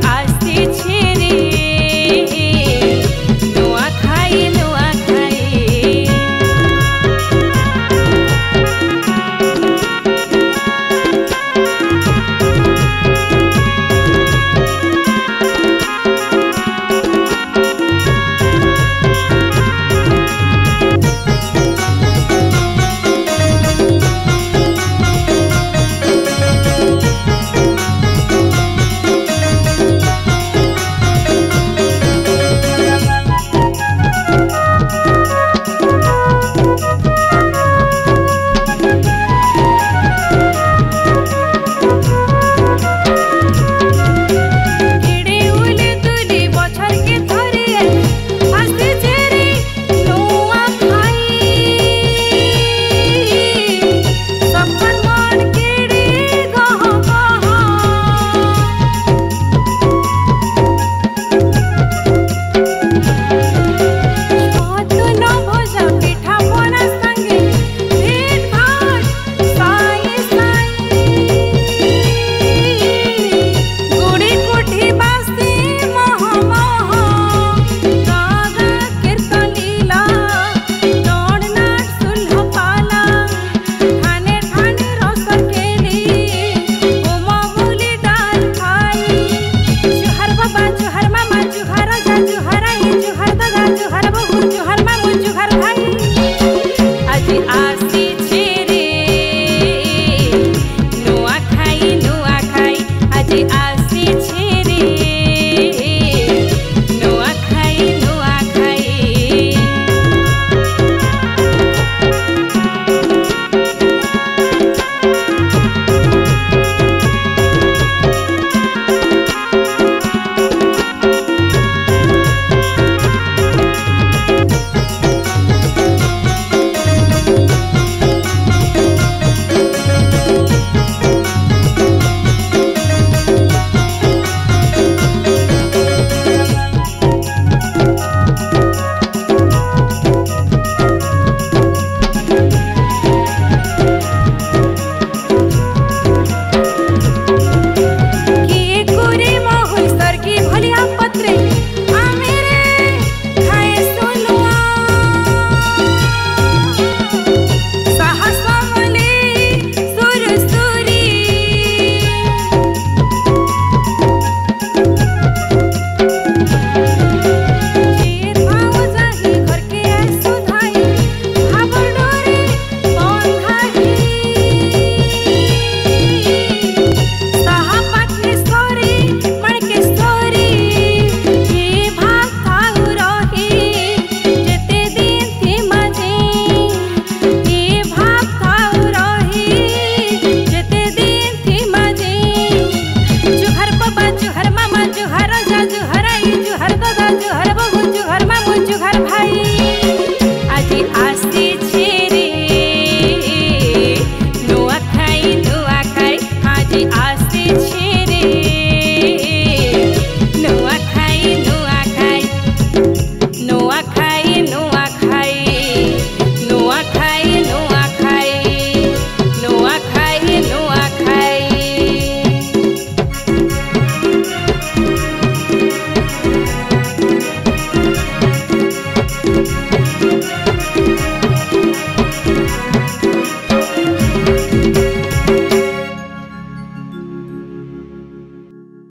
I see. you.